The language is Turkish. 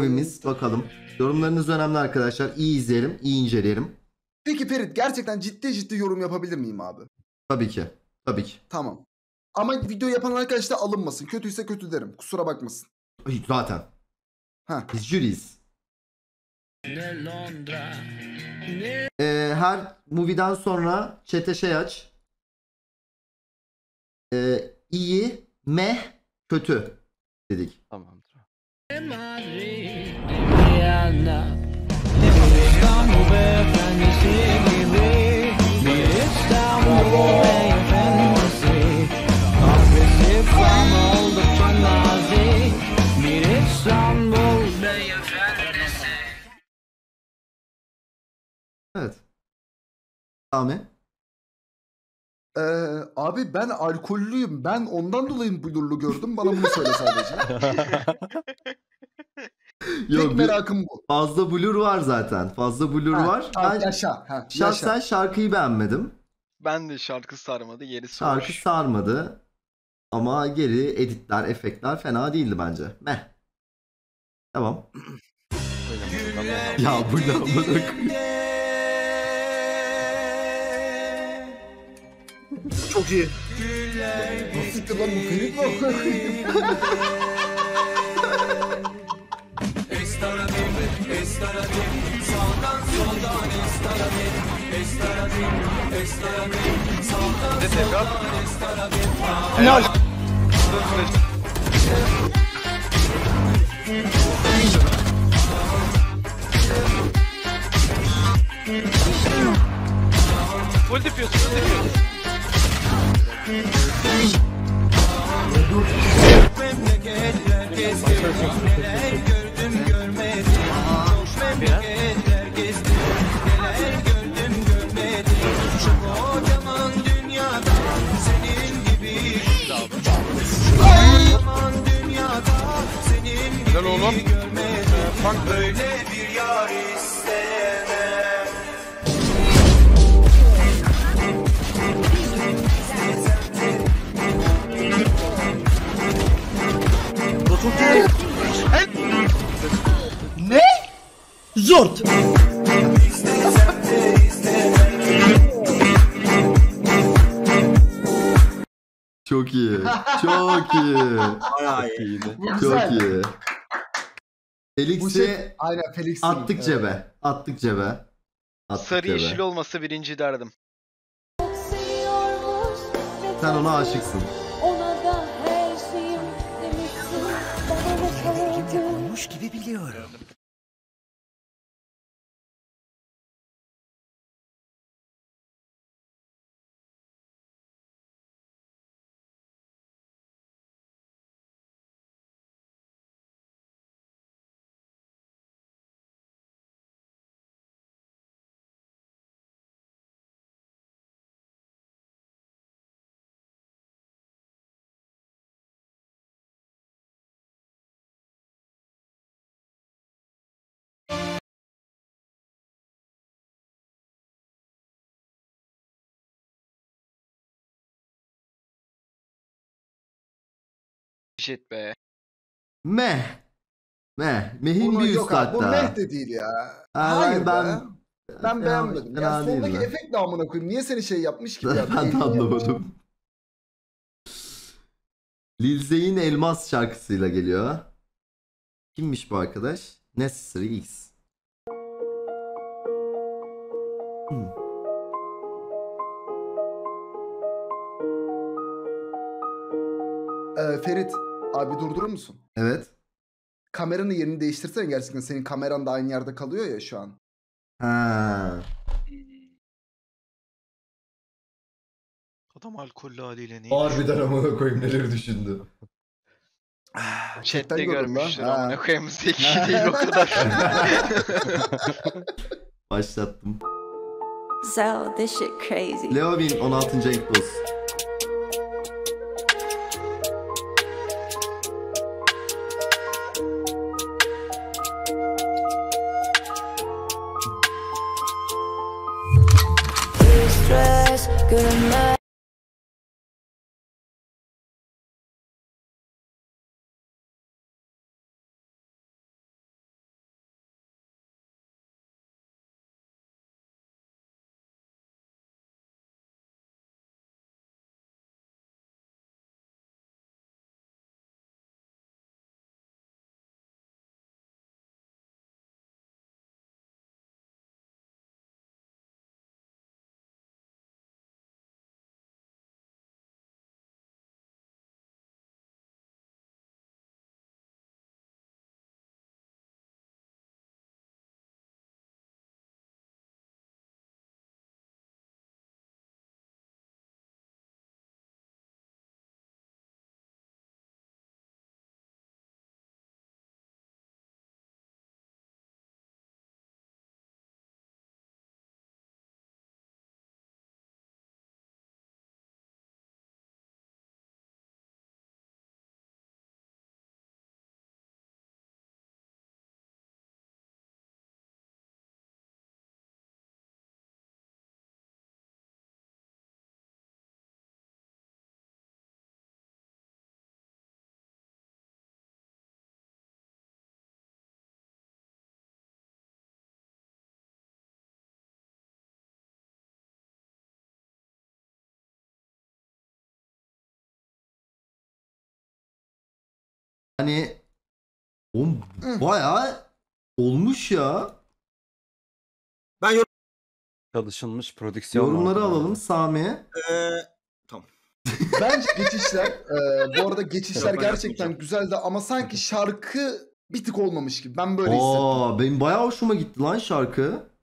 Movimiz bakalım. Yorumlarınız önemli arkadaşlar. İyi izleyelim, iyi inceleyelim. Peki Ferit gerçekten ciddi ciddi yorum yapabilir miyim abi? Tabii ki. Tabii ki. Tamam. Ama video yapan arkadaş da alınmasın. Kötüyse kötü derim. Kusura bakmasın. Ay, Zaten. Ha. Biz jüriyiz. Ee, her movie'den sonra chat'e şey aç. Ee, iyi, meh, kötü dedik. Tamamdır. Evet. Sami. Ee, abi ben alkollüyüm. Ben ondan dolayı blurlu gördüm. Bana bunu söyle sadece. Yok, Tek bir- merakım bu. fazla blur var zaten. Fazla blur Ha, var. Ben yaşa. Ha, şahsen yaşa. şarkıyı beğenmedim. Ben de şarkı sarmadı. Gerisi Şarkı hoş. sarmadı. Ama geri editler, efektler fena değildi bence. Meh. Tamam. Ya bu ne? Çok iyi. Nasıl lan bu Ferit mi? Full diffuse, full diffuse. Funk Zort. Çok iyi. Çok iyi. Bayağı iyi. Çok iyi. Bu Felix'i şey aynen Felix'in. attık evet. cebe. Attık cebe. Attık Sarı cebe. yeşil olmasa birinci derdim. Sen ona aşıksın. Ona da her şeyim demişsin. Bana da gibi biliyorum. Shit be. Meh. Meh. Meh'in bir üst yok abi. Bu hatta. meh de değil ya. Ha, Hayır ben- be. Ben Fena- beğenmedim. fena Ya değil soldaki mi? efekt de amına koyayım. Niye seni şey yapmış ki? ya? ben de anlamadım. Lil Zey'in Elmas şarkısıyla geliyor. Kimmiş bu arkadaş? Necessary X. Hmm. Ee, Ferit abi durdurur musun? Evet. Kameranın yerini değiştirsene gerçekten. Senin kameran da aynı yerde kalıyor ya şu an. Ha. Adam alkollü haliyle ne? Harbiden amına koyayım neleri düşündü. Chatten Chat'te görmüştür amına koyayım zeki değil o kadar. Başlattım. So this shit crazy. Leovin 16. ayık dost. Hani oğlum bayağı olmuş ya. Çalışılmış prodüksiyon. Yorumları vardı. alalım Sami. Bence geçişler e, bu arada geçişler ben gerçekten yapmayacağım. güzeldi ama sanki şarkı bir tık olmamış gibi. Ben böyle hissettim. Aa benim bayağı hoşuma gitti lan şarkı.